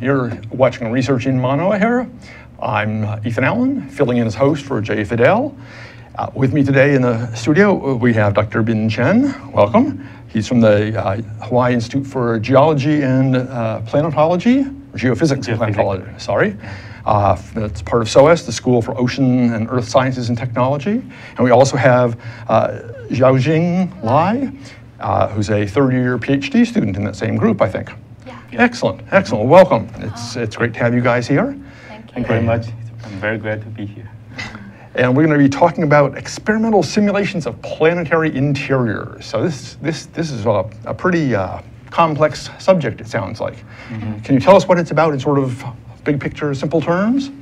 You're watching Research in Manoa here. I'm uh, Ethan Allen, filling in as host for Jay Fidel. Uh, with me today in the studio, we have Dr. Bin Chen. Welcome. He's from the uh, Hawaii Institute for Geology and uh, Planetology, Geophysics and Planetology, sorry. Uh, it's part of SOEST, the School for Ocean and Earth Sciences and Technology. And we also have uh, Xiaojing Lai, uh, who's a third year PhD student in that same group, I think. Yeah. Excellent, excellent. Welcome. It's, it's great to have you guys here. Thank you. Thank you very much. I'm very glad to be here. And we're going to be talking about experimental simulations of planetary interiors. So this, this, this is a, a pretty uh, complex subject, it sounds like. Can you tell us what it's about in sort of big picture, simple terms?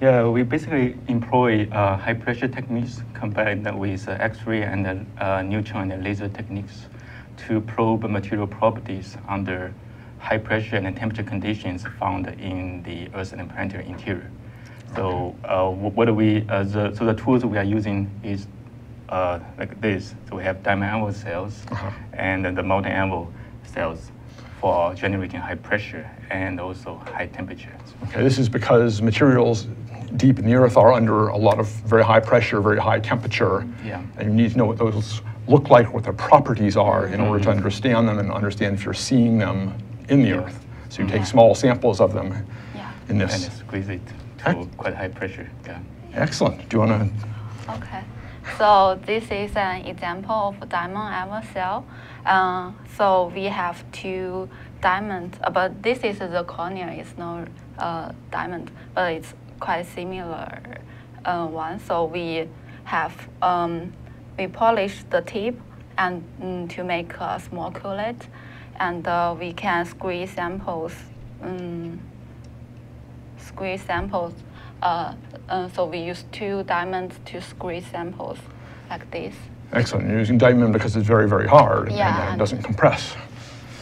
Yeah, we basically employ uh, high pressure techniques combined with uh, X-ray and uh, neutron and laser techniques to probe material properties under high pressure and temperature conditions found in the Earth's and planetary interior. So uh, what do we, uh, the, so the tools we are using is uh, like this. So we have diamond anvil cells Uh-huh. and then the multi-anvil cells for generating high pressure and also high temperatures. Okay, this is because materials deep in the earth are under a lot of very high pressure, very high temperature. Yeah. And you need to know what those look like, what their properties are in order to understand them and understand if you're seeing them in the earth. So you take small samples of them Yeah. in and this. squeeze it Huh? to quite high pressure. Yeah. Excellent. Do you want to? Okay. So this is an example of diamond anvil cell. Uh, so we have two diamonds, uh, but this is the cornea. It's not uh, diamond, but it's quite similar uh, one. So we have um, we polish the tip and mm, to make a small cullet, and uh, we can squeeze samples. Um, squeeze samples. Uh, uh, so we use two diamonds to squeeze samples like this. Excellent. You're using diamond because it's very, very hard and- Yeah, and it and- doesn't compress.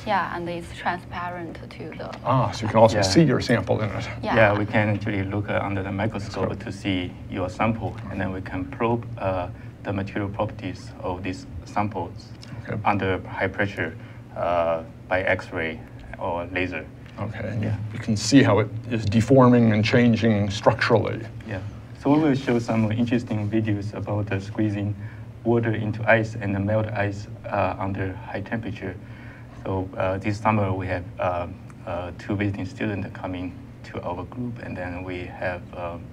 Yeah, and it's transparent to the. Ah, so you can also Yeah. see your sample in it. Yeah. we can actually look uh, under the microscope Microscope. to see your sample, and then we can probe uh, the material properties of these samples Okay. under high pressure uh, by X-ray or laser. Okay. Yeah. you can see how it is deforming and changing structurally. Yeah. So we will show some interesting videos about uh, squeezing water into ice and the melt ice uh, under high temperature. So uh, this summer we have um, uh, two visiting students coming to our group, and then we have um,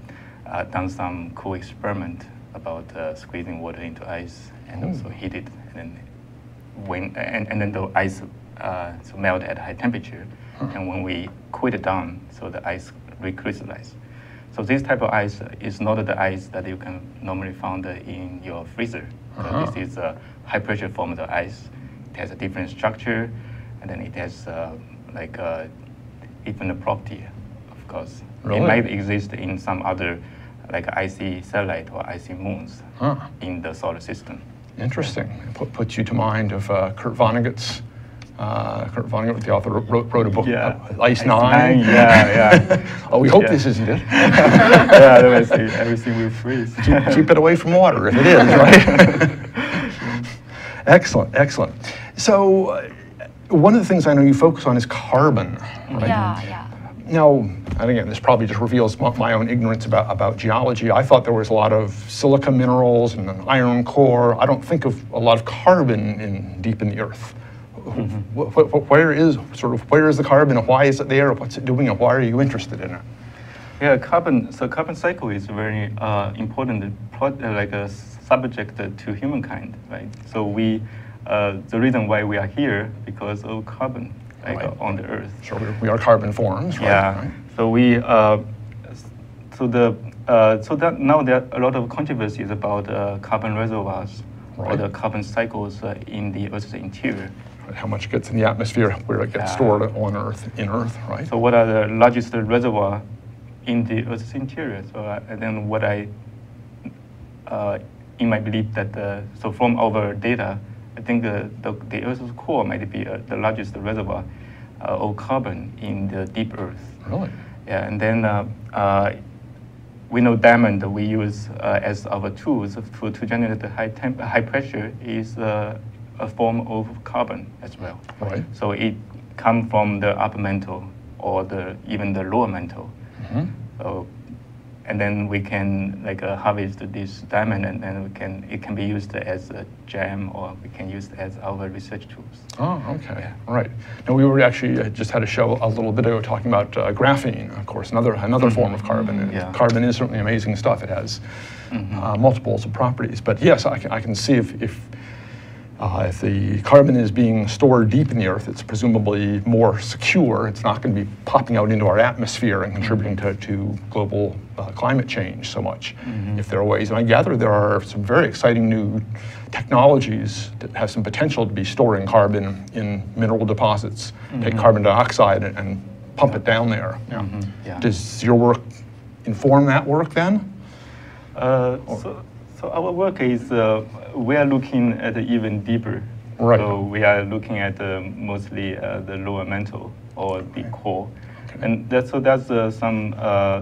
uh, done some cool experiment about uh, squeezing water into ice and Oh. also heat it, and then when and, and then the ice uh, so melt at high temperature, and when we cool it down, so the ice recrystallize. So this type of ice is not the ice that you can normally find in your freezer. So Uh-huh. This is a high pressure form of the ice. It has a different structure, and then it has uh, like uh, different property, of course. Really? It might exist in some other like icy satellite or icy moons Huh. in the solar system. Interesting. It puts you to mind of uh, Kurt Vonnegut's. Uh, Kurt Vonnegut, the author, wrote, wrote a book, uh, Ice, Nine. Yeah, yeah. oh, we hope Yeah. this isn't it. yeah, otherwise everything will freeze. keep, keep it away from water if it is, right? excellent, excellent. So, uh, one of the things I know you focus on is carbon, right? Yeah, yeah. Now, and again, this probably just reveals my, own ignorance about, about geology. I thought there was a lot of silica minerals and an iron core. I don't think of a lot of carbon in deep in the earth. Wh- wh- where is sort of where is the carbon and why is it there? What's it doing and why are you interested in it? Yeah, carbon. So carbon cycle is very uh, important, uh, like a subject to humankind, right? So we, uh, the reason why we are here because of carbon, like Right. on the Earth. So we, we are carbon forms, right? Yeah. Right? So we, uh, so the, uh, so that now there are a lot of controversies about uh, carbon reservoirs or the carbon cycles uh, in the Earth's interior. How much gets in the atmosphere, where it gets Yeah. stored on Earth, in Earth, right? So what are the largest reservoir in the Earth's interior? So uh, and then what I, uh, in my belief that uh, so from our data, I think the the, the Earth's core might be uh, the largest reservoir uh, of carbon in the deep Earth. Really? Yeah, and then uh, uh, we know diamond that we use uh, as our tools to, to generate the high temp high pressure is uh, a form of carbon as well. Right. So it come from the upper mantle or the even the lower mantle. Mhm. So, and then we can like uh, harvest this diamond, and then we can it can be used as a gem, or we can use it as our research tools. Oh, okay, right. Now we were actually uh, just had a show a little bit ago talking about uh, graphene, of course, another another form of carbon. And Yeah. Carbon is certainly amazing stuff. It has uh, multiples of properties. But yes, I can, I can see if if, uh, if the carbon is being stored deep in the earth, it's presumably more secure. It's not going to be popping out into our atmosphere and contributing to, to global uh, climate change so much. If there are ways, and I gather there are some very exciting new technologies that have some potential to be storing carbon in mineral deposits. Take carbon dioxide and, and pump it down there. Yeah. Yeah. Does your work inform that work then? Uh, so, so our work is uh, we are looking at even deeper. Right. So we are looking at uh, mostly uh, the lower mantle or the core, and that's so that's uh, some. Uh,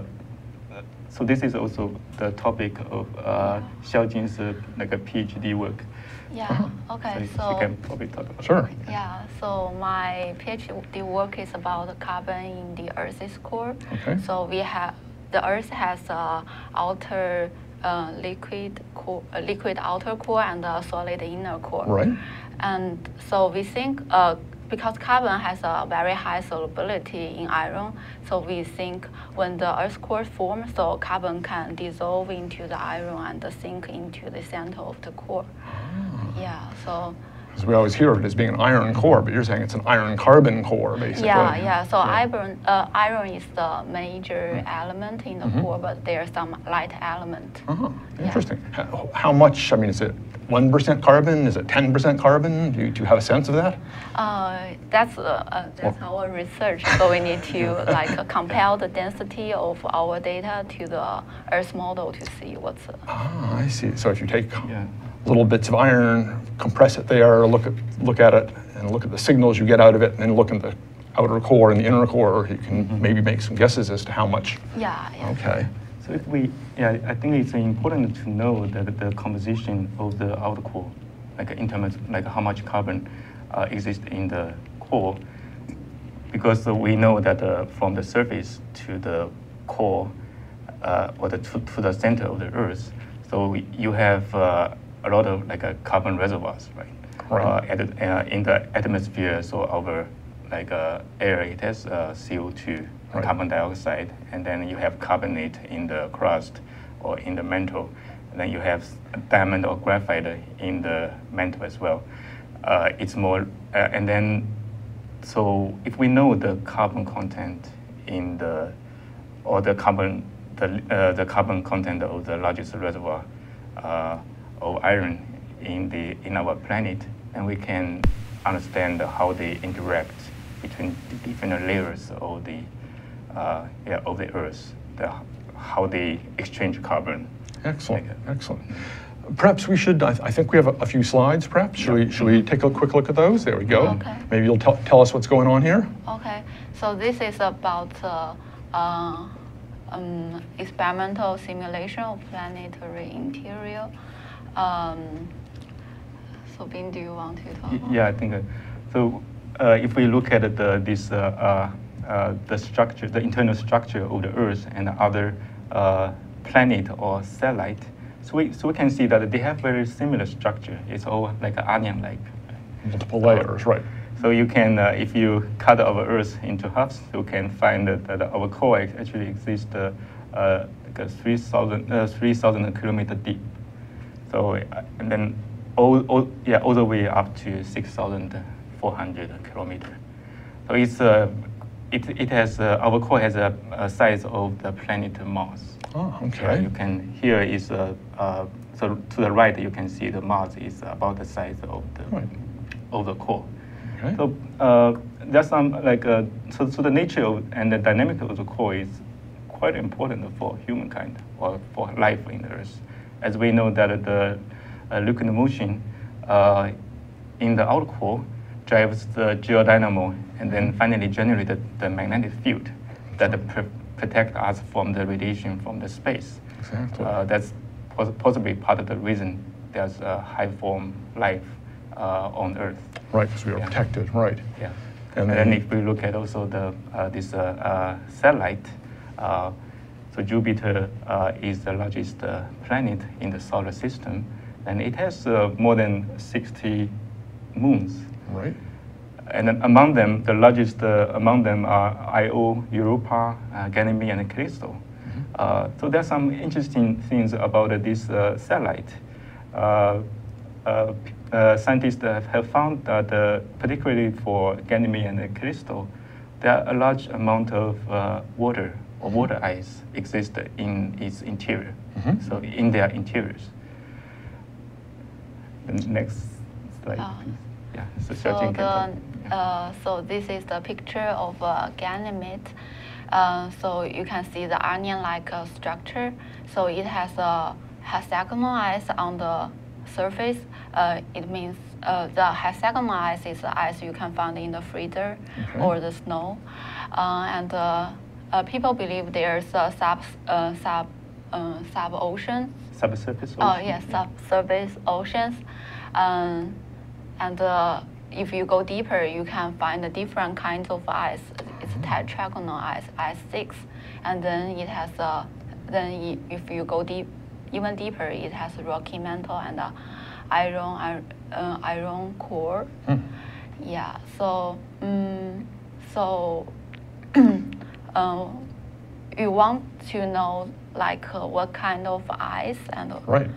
so this is also the topic of uh, Xiaojin's uh, like a PhD work. Yeah. Okay. so So. you can probably talk about. Sure. Yeah, so my PhD work is about carbon in the Earth's core. Okay. So we have the Earth has a outer uh, liquid core, a liquid outer core and a solid inner core. Right. And so we think uh, because carbon has a very high solubility in iron, so we think when the Earth core forms, so carbon can dissolve into the iron and sink into the center of the core. Ah. Yeah. So. Because we always hear of it as being an iron core, but you're saying it's an iron carbon core, basically. Yeah, yeah. So iron, uh, iron is the major Mm-hmm. element in the core, but there's some light element. Oh, interesting. How, how much? I mean, is it one percent carbon? Is it ten percent carbon? Do you, do you have a sense of that? Uh, that's uh, uh, that's our research. So we need to like uh, compare the density of our data to the Earth model to see what's. Uh, Ah, I see. So if you take Yeah. Little bits of iron, compress it there, look at look at it, and look at the signals you get out of it, and then look at the outer core and the inner core, you can maybe make some guesses as to how much. yeah, yeah. Okay. So if we, yeah, I think it's important to know that the composition of the outer core, like in terms, like how much carbon uh, exists in the core, because uh, we know that uh, from the surface to the core, uh, or the to, to the center of the Earth, so we, you have uh, a lot of like uh, carbon reservoirs, right? Right. Uh, at, uh, in the atmosphere, so our like uh, air, it has uh, CO2, Right. carbon dioxide, and then you have carbonate in the crust or in the mantle, and then you have diamond or graphite in the mantle as well. Uh, it's more, uh, and then, so if we know the carbon content in the, or the carbon, the, uh, the carbon content of the largest reservoir uh, of iron in the in our planet, and we can understand how they interact between the different layers of the uh, yeah, of the Earth, the, how they exchange carbon. Excellent. Like, Excellent. Perhaps we should. I, I think we have a, a few slides. Perhaps should we should we take a quick look at those? There we go. Okay. Maybe you'll tell tell us what's going on here. Okay, so this is about uh, uh, um, experimental simulation of planetary interior. Um, so, Bin, do you want to talk? Y- Yeah, I think uh, so. Uh, if we look at the this uh, uh, uh, the structure, the internal structure of the Earth and other uh, planet or satellite, so we so we can see that they have very similar structure. It's all like an onion-like. Multiple layers, right? So you can, uh, if you cut our Earth into halves, you can find that, that our core actually exists uh, uh, like a 3,000 uh, 3,000 kilometer deep. So and then all, all, yeah, all the way up to 6,400 kilometer. So it's uh, it, it has uh, our core has a, a size of the planet Mars. Oh, okay. you can here is uh, uh, so to the right you can see the Mars is about the size of the Right. of the core. Okay. So uh, there's some like uh, so, so the nature of, and the dynamic of the core is quite important for humankind or for life in the Earth, as we know that the uh, liquid motion uh, in the outer core drives the geodynamo and then finally generate the, the magnetic field that pr- protect us from the radiation from the space. Exactly. Uh, that's pos- possibly part of the reason there's a high form life uh, on Earth. Right, because we are Yeah. protected. Right. Yeah. And And, then then- if we look at also the uh, this uh, uh, satellite, uh, so Jupiter uh, is the largest uh, planet in the solar system, and it has uh, more than 60 moons. Right. And among them, the largest uh, among them are Io, Europa, uh, Ganymede, and Callisto. Uh, so there's some interesting things about uh, this uh, satellite. Uh, uh, p- uh, scientists have, found that, uh, particularly for Ganymede and Callisto, there are a large amount of uh, water or water ice exist in its interior. Mhm. So in their interiors. The next slide, Ah. please. Yeah, so So Xiaojing the talk. Yeah. uh, so this is the picture of uh, Ganymede. Uh, so you can see the onion-like uh, structure. So it has a hexagonal ice on the surface. Uh, it means uh, the hexagonal ice is the ice you can find in the freezer Okay. or the snow. Uh, and uh, uh, people believe there's a sub uh, sub uh, sub ocean subsurface Oh, ocean? yes, subsurface oceans. Um, and uh, if you go deeper, you can find the different kinds of ice. It's tetragonal ice, ice six, and then it has uh, then if you go deep, even deeper, it has a rocky mantle and uh, iron uh, iron core. Hmm. Yeah. So um, so uh, you want to know like uh, what kind of ice and Right.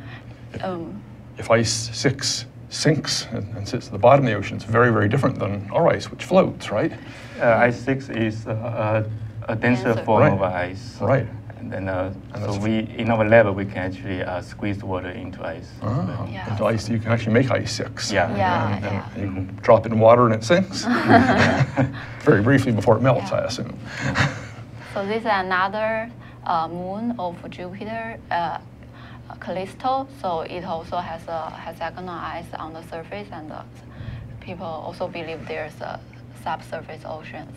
um, If ice six sinks and, and sits at the bottom of the ocean, it's very, very different than our ice, which floats, right? Uh, ice six is uh, a, a denser Denser. form Right. of ice. Right. And then, uh, And so we in our lab we can actually uh, squeeze water into ice. Ah, Yeah. into ice, you can actually make ice six. Yeah. Yeah, And, and yeah. you can drop it in water and it sinks. very briefly before it melts, I assume. So this is another uh, moon of Jupiter, uh, Callisto. So it also has a hexagonal ice on the surface, and uh, people also believe there's uh, subsurface oceans.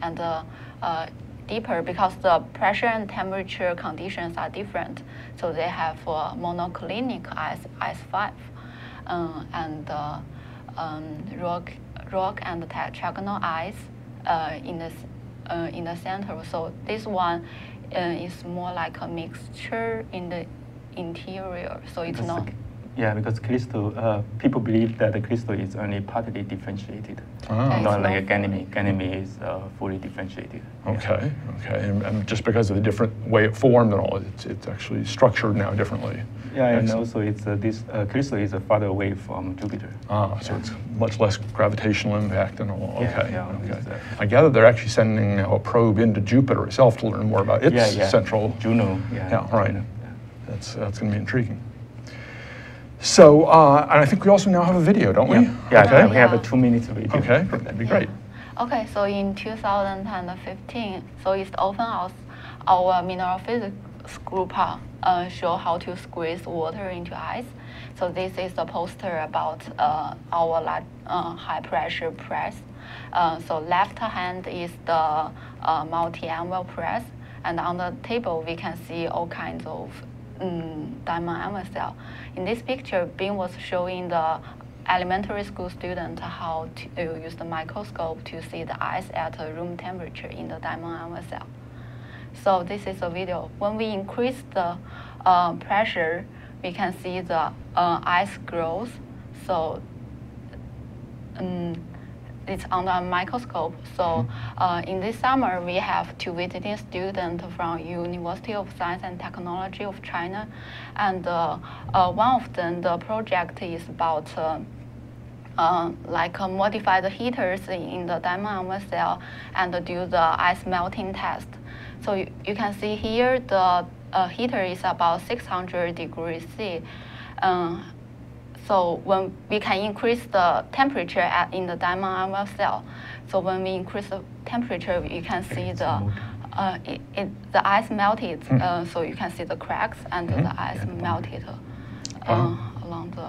And uh, uh, deeper because the pressure and temperature conditions are different. So they have uh, monoclinic ice, ice five, uh, and uh, um, rock, rock and tetragonal ice uh, in the s- uh, in the center. So this one uh, is more like a mixture in the interior. So it's Because not. Yeah, because Callisto, uh, people believe that the Callisto is only partly differentiated. Ah. Not like a not- Ganymede. Ganymede is uh, fully differentiated. Yeah. Okay, okay. And, and just because of the different way it formed and all, it's, it's actually structured now differently. Yeah, and Excellent. also it's uh, this uh, Callisto is farther away from Jupiter. Ah, so it's much less gravitational impact and all. Okay, yeah, okay. uh, I gather they're actually sending now a probe into Jupiter itself to learn more about its yeah, yeah. central. Juno. Yeah, Yeah, right. Juno, yeah. That's that's going to be intriguing. So, uh, and I think we also now have a video, don't we? Yeah, yeah, Okay. we have a two-minute video. Okay, that'd be great. Okay, so in 2015, so it's open house, our mineral physics group uh, uh, show how to squeeze water into ice. So this is a poster about uh, our la- uh, high pressure press. Uh, so left hand is the uh, multi-anvil press, and on the table we can see all kinds of um, diamond anvil cell. In this picture, Bin was showing the elementary school student how to use the microscope to see the ice at room temperature in the diamond anvil cell. So this is a video. When we increase the uh, pressure, we can see the uh, ice grows. So um, it's under a microscope. So uh, in this summer, we have two visiting students from University of Science and Technology of China, and uh, uh, one of them, the project is about. Uh, uh, like uh, modify the heaters in the diamond anvil cell and do the ice melting test. So you, you can see here the uh, heater is about 600 degrees C. Um, so when we can increase the temperature at, in the diamond anvil cell, so when we increase the temperature, you can see It's the uh, it, it, the ice melted. Hmm. Uh, so you can see the cracks and Mhm. the ice Yeah. melted uh, Wow. along the.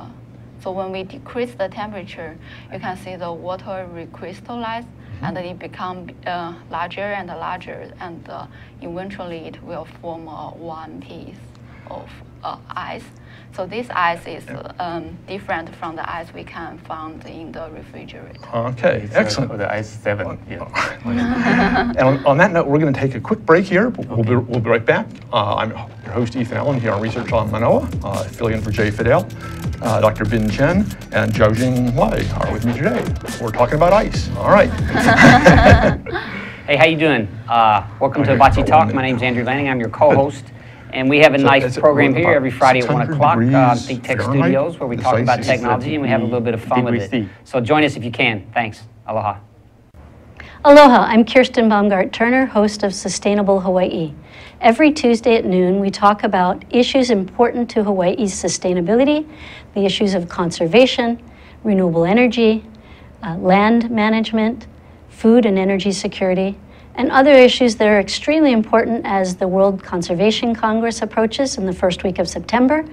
So when we decrease the temperature, you can see the water recrystallize and it become uh, larger and larger, and uh, eventually it will form a one piece. of uh, ice. So this ice is um, different from the ice we can find in the refrigerator. Okay, It's, excellent. the Ice 7. Yeah. And on, on that note, we're going to take a quick break here. but We'll, be, we'll be right back. Uh, I'm your host, Ethan Allen, here on Research on Manoa, uh, filling in for Jay Fidel. Uh, Dr. Bin Chen and Xiaojing Wei are with me today. We're talking about ice. All right. Hey, how you doing? Uh, welcome to Okay, Hibachi go Talk. on. My name's Andrew Lanning. I'm your co-host, and we have a So nice program here every Friday at one o'clock uh, on Think Tech Fahrenheit? Studios, where we The talk about technology and we have a little bit of fun with it. C. So join us if you can. Thanks. Aloha. Aloha, I'm Kirsten Baumgart Turner, host of Sustainable Hawaii. Every Tuesday at noon, we talk about issues important to Hawaii's sustainability, the issues of conservation, renewable energy, uh, land management, food and energy security, and other issues that are extremely important as the World Conservation Congress approaches in the first week of September,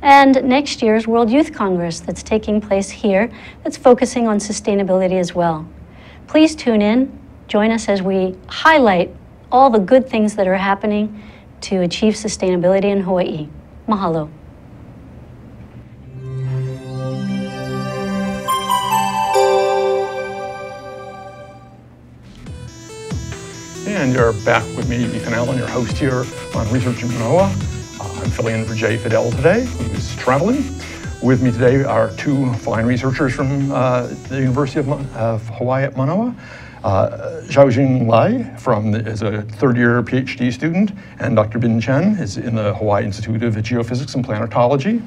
and next year's World Youth Congress that's taking place here that's focusing on sustainability as well. Please tune in, join us as we highlight all the good things that are happening to achieve sustainability in Hawaii. Mahalo. And you're back with me, Ethan Allen, your host here on Research in Manoa. Uh, I'm filling in for Jay Fidel today, who's traveling. With me today are two fine researchers from uh, the University of, of Hawaii at Manoa. Uh, Xiaojing Lai from the, is a third year PhD student, and Dr. Bin Chen is in the Hawaii Institute of Geophysics and Planetology.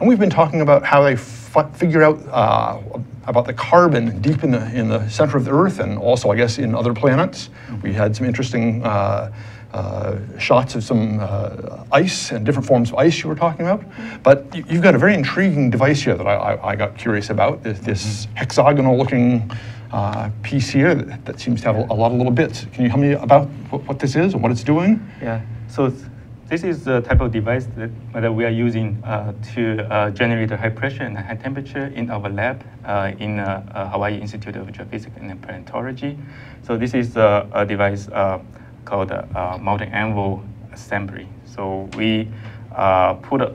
And we've been talking about how they figure out uh, about the carbon deep in the, in the center of the Earth and also, I guess, in other planets. We had some interesting uh, uh, shots of some uh, ice and different forms of ice you were talking about. But you- you've got a very intriguing device here that I, I, I got curious about, this, this hexagonal looking uh, piece here that, that seems to have a, a lot of little bits. Can you tell me about what, what this is and what it's doing? Yeah. So th- this is the type of device that, that we are using uh, to uh, generate high pressure and high temperature in our lab uh, in uh, uh, Hawaii Institute of Geophysics and Planetology. So this is a, a device uh, called uh, uh, multi-anvil assembly. So we uh, put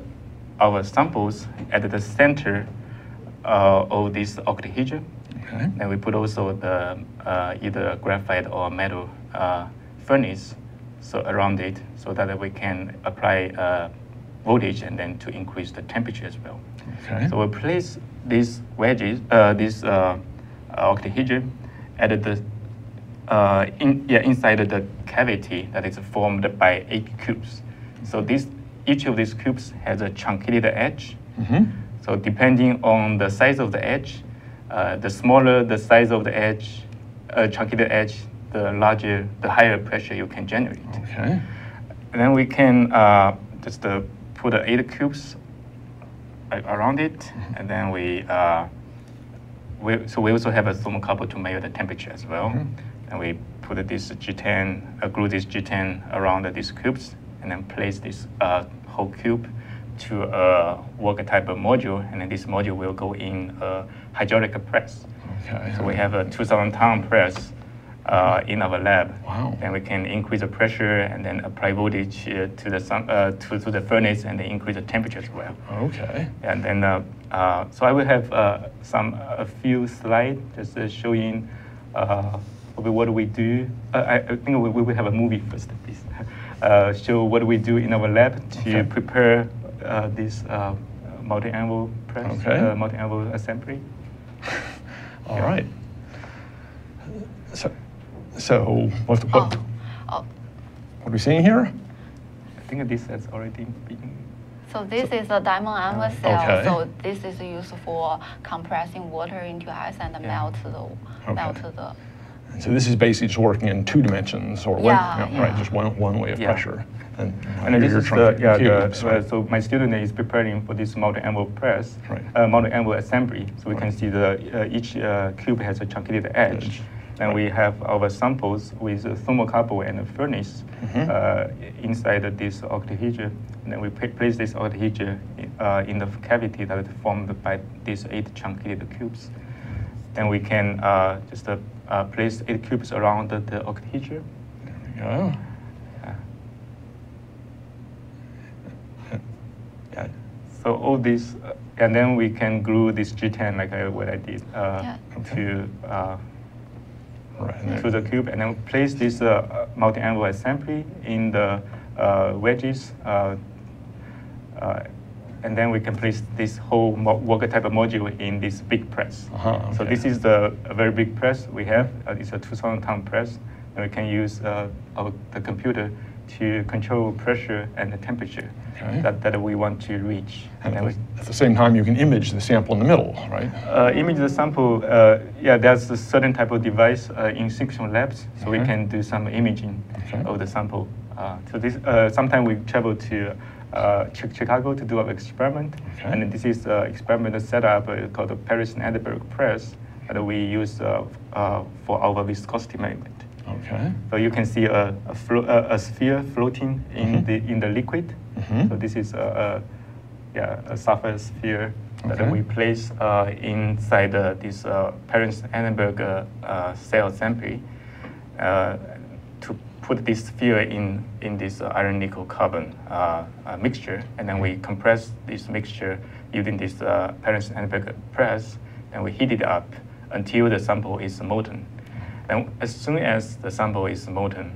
our samples at the center uh, of this octahedron. Okay. Then we put also the uh, either graphite or metal uh, furnace so around it so that we can apply uh, voltage and then to increase the temperature as well. Okay. So we place these wedges, uh, this uh, octahedron at the uh, in, yeah, inside of the cavity that is formed by eight cubes. So this, each of these cubes has a truncated edge. Mhm. So depending on the size of the edge, uh, the smaller the size of the edge, uh, truncated edge, the larger, the higher pressure you can generate. Okay. And then we can uh, just uh, put the eight cubes around it, and then we, uh, we so we also have a thermocouple to measure the temperature as well. And we put this G10, uh, glue this G10 around these cubes, and then place this uh, whole cube to a work type of module, and then this module will go in a hydraulic press. Okay. So we have a 2,000 ton press uh, in our lab. Wow. And we can increase the pressure and then apply voltage uh, to the sun, uh, to, to the furnace and then increase the temperature as well. Okay. And then, uh, uh, so I will have uh, some a few slides just uh, showing uh, what we- do. Uh, I, I think we, we will have a movie first, please. Uh, show what we do in our lab to Okay. prepare uh, this uh, multi-anvil press, Okay. multi-anvil assembly. All right. So, so what, what, Oh, oh, what are we seeing here? I think this has already been. so this is a diamond anvil cell. Okay. So this is used for compressing water into ice and Yeah. melt the melt the. And so this is basically just working in two dimensions or one, Yeah, yeah, right, just one, one way of Yeah. pressure. And, And then here this you're is the, yeah, cubes, the, right? uh, so my student is preparing for this multi-anvil press, Right. uh, multi-anvil assembly. So we can see the, uh, each uh, cube has a truncated edge. Edge. And we have our samples with a thermocouple and a furnace Mhm. uh, inside this octahedron. And then we pa- place this octahedron uh, in the cavity that is formed by these eight truncated cubes. Then we can uh, just uh, uh, place eight cubes around the, the octahedron. Yeah. Uh, so all these, uh, and then we can glue this G10 like I, what I did uh, Yeah. to uh, Right. to the cube, and then place this uh, multi-anvil assembly in the uh, wedges, uh, uh, and then we can place this whole Walker type of module in this big press. Uh-huh, So this is the a very big press we have. Uh, it's a 2,000 ton press, and we can use uh, our, the computer to control pressure and the temperature Okay. that, that we want to reach. And then at the, at the same time, you can image the sample in the middle, right? uh, image the sample, uh, yeah, there's a certain type of device uh, in Synchrotron Labs, so we can do some imaging Okay. of the sample. Uh, so this, uh, sometimes we travel to uh, Chi- Chicago to do an experiment, Okay. and this is uh, experiment setup uh, called the Paris and Edinburgh press that we use uh, uh, for our viscosity measurement. Okay. So you can see a, a, flo- a, a sphere floating in Mhm. the in the liquid. Mhm. So this is a, a yeah a sapphire sphere Okay. that we place uh, inside uh, this uh, Paris Annenberg uh, cell sample uh, to put this sphere in in this uh, iron nickel carbon uh, uh, mixture, and then we compress this mixture using this uh, Paris-Edinburgh press, and we heat it up until the sample is molten. And as soon as the sample is molten,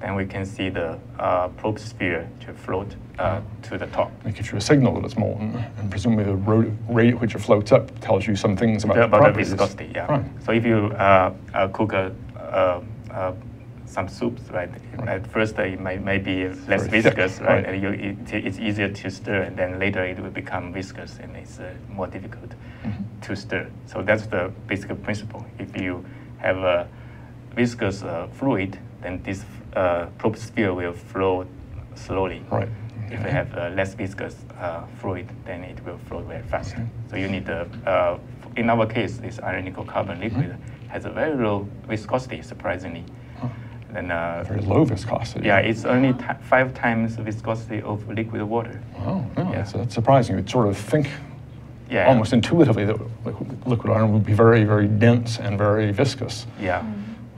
then we can see the uh, probe sphere to float uh, to the top. It gives you a signal that it's molten, and presumably the rate at which it floats up tells you some things about, the about the viscosity, yeah. Right. So if you uh, uh, cook a, uh, uh, some soups, right, at first uh, it might, might be less Very thick, viscous, right, right. and you, it, it's easier to stir, and then later it will become viscous, and it's uh, more difficult Mhm. to stir. So that's the basic principle. If you have a viscous uh, fluid, then this uh, probe sphere will flow slowly. Right. If you have uh, less viscous uh, fluid, then it will flow very fast. Okay. So you need the, uh, in our case, this iron nickel carbon liquid has a very low viscosity, surprisingly. Huh. Then, uh, Very low viscosity. yeah, it's only ti five times the viscosity of liquid water. Oh, no, Yeah. that's, that's surprising. You'd sort of think Yeah. almost intuitively that liquid, liquid iron would be very, very dense and very viscous. Yeah.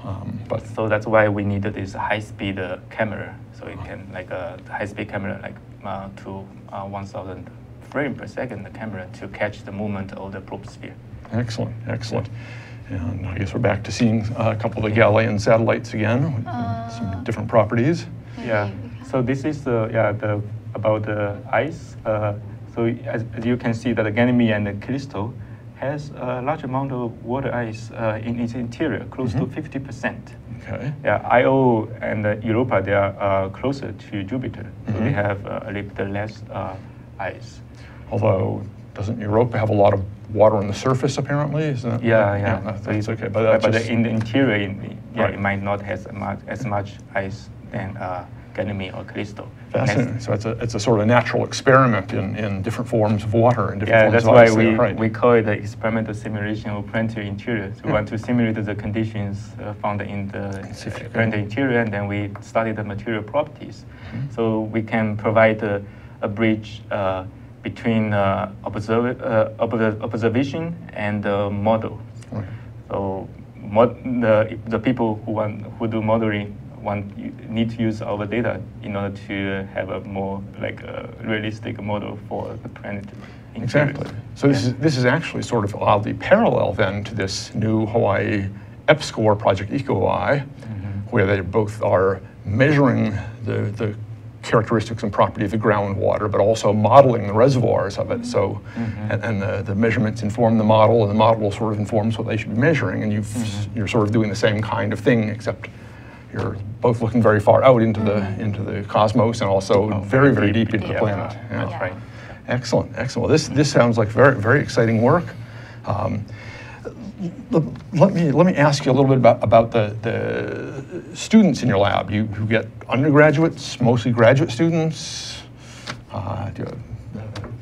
Um, but So that's why we needed this high-speed uh, camera, so it can like a high-speed camera, like uh, to uh, 1,000 frame per second, the camera to catch the movement of the probe sphere. excellent, excellent. And I guess we're back to seeing uh, a couple of the Galilean satellites again with Uh, some different properties. Yeah. So this is the yeah the about the ice. Uh, so as, as you can see that the Ganymede and the Callisto has a large amount of water ice uh, in its interior, close to Mhm. 50 percent. Okay. Yeah, Io and Europa they are uh, closer to Jupiter, so they Mhm. have uh, a little bit less uh, ice. Although, doesn't Europa have a lot of water on the surface apparently? Is that, Yeah, yeah. that- So that's okay. But, that's but just, in the interior, in, yeah, Right. it might not have as much, as much ice than uh, Ganymede or Callisto. fascinating. Next- So it's a, it's a sort of natural experiment in, in different forms of water and different Yeah, forms that's of why we, there, right. we call it the experimental simulation of planetary interior. So we want to simulate the conditions uh, found in the see if you uh, planetary interior, and then we study the material properties. Mhm. So we can provide a, a bridge uh, between uh, observ- uh, observ- observation and the model. Right. So mod- the, the people who want who do modeling want you need to use our data in order to have a more like a realistic model for the planet. Exactly. So this Yeah. is this is actually sort of oddly parallel then to this new Hawaii EPSCoR project 'Ike Wai, Mm-hmm. where they both are measuring the the characteristics and property of the groundwater, but also modeling the reservoirs of it. So, Mhm. and, and the, the measurements inform the model, and the model sort of informs what they should be measuring, and you've, Mhm. you're sort of doing the same kind of thing, except you're both looking very far out into the into the cosmos and also Oh, very very deep into the yeah. planet. That's right. Excellent, excellent. This this sounds like very very exciting work. Um, let me let me ask you a little bit about about the the students in your lab. You you get undergraduates, mostly graduate students. Uh, do you,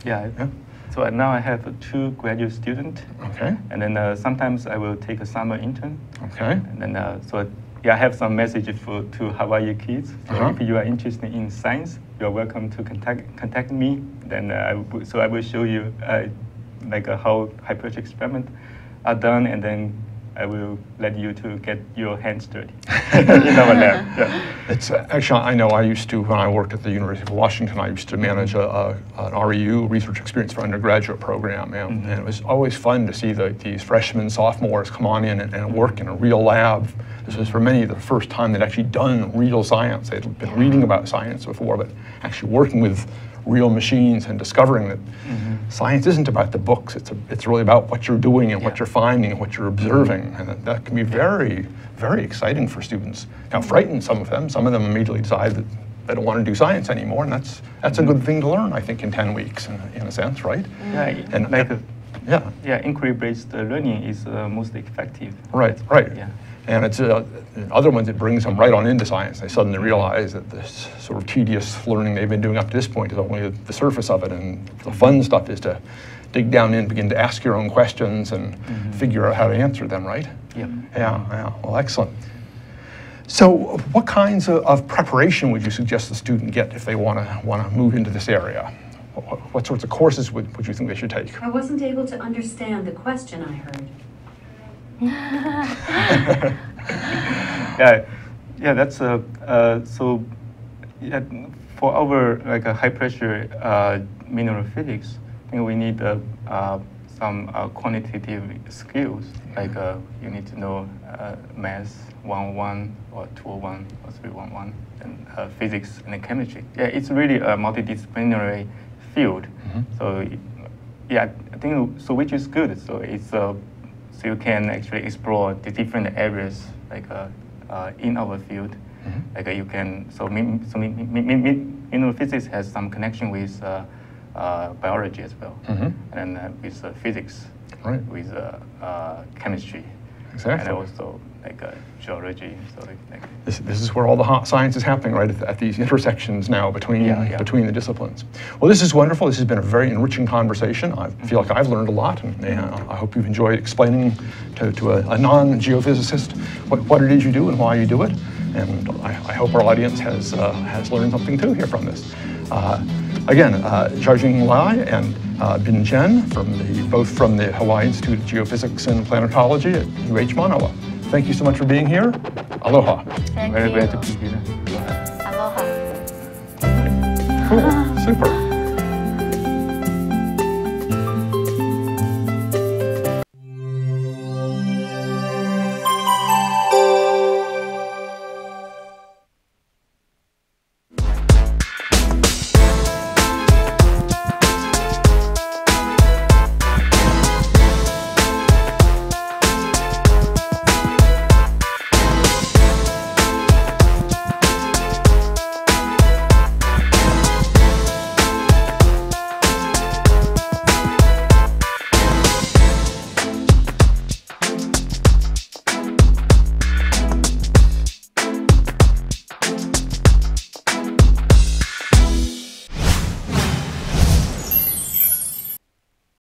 Yeah. Yeah. So uh, now I have uh, two graduate students, okay, and then uh, sometimes I will take a summer intern, okay, and then uh, so yeah, I have some message for to Hawaii kids. So Uh-huh. if you are interested in science, you are welcome to contact contact me. Then uh, I so I will show you uh, like uh, how high pressure experiment are done, and then I will let you to get your hands dirty in our lab. Yeah. It's uh, actually, I know I used to, when I worked at the University of Washington, I used to manage a, a, an REU, Research Experience for Undergraduate program. And, Mm-hmm. and it was always fun to see the, these freshmen, sophomores come on in and, and work in a real lab. This was for many the first time they'd actually done real science. They'd been reading about science before, but actually working with real machines and discovering that Mm-hmm. science isn't about the books. It's, a, it's really about what you're doing and what you're finding and what you're observing. And that, that can be very, very exciting for students. Now, frighten some of them. Some of them immediately decide that they don't want to do science anymore, and that's, that's a good thing to learn, I think, in 10 weeks, in, a- in a sense, right? Yeah, And- like, Yeah, yeah, inquiry-based learning is uh, most effective. right, right. Yeah. And it's uh, other ones, it brings them right on into science. They suddenly realize that this sort of tedious learning they've been doing up to this point is only the surface of it, and the fun stuff is to dig down in, begin to ask your own questions, and figure out how to answer them, right? Yeah. Yeah, yeah. Well, excellent. So, what kinds of, of preparation would you suggest the student get if they want to want to move into this area? What, what sorts of courses would, would you think they should take? I wasn't able to understand the question I heard. yeah, yeah, that's a uh, so. Yeah, for our like a high pressure uh, mineral physics, I think we need uh, uh, some uh, quantitative skills. Like uh, you need to know uh, math 101 or 201 or 311, and uh, physics and chemistry. Yeah, it's really a multidisciplinary field. So yeah, I think so, which is good. So it's uh, so you can actually explore the different areas like uh, uh, in our field. Like uh, you can so so mi- mineral physics has some connection with uh, uh, biology as well, Mhm. and uh, with uh, physics, Right. with uh, uh, chemistry, Exactly. and also like uh, geology. So like, like This, this is where all the hot science is happening, right at, at these intersections now between Yeah, yeah. between the disciplines. Well, this is wonderful. This has been a very enriching conversation. I feel like I've learned a lot, and uh, I hope you've enjoyed explaining to, to a, a non-geophysicist what, what it is you do and why you do it. And I, I hope our audience has uh, has learned something too here from this. Uh, again, uh, Jiajing Lai and uh, Bin Chen from the both from the Hawaii Institute of Geophysics and Planetology at UH Manoa. Thank you so much for being here. Aloha. Thank very you. glad to be here. Aloha. Cool. Super.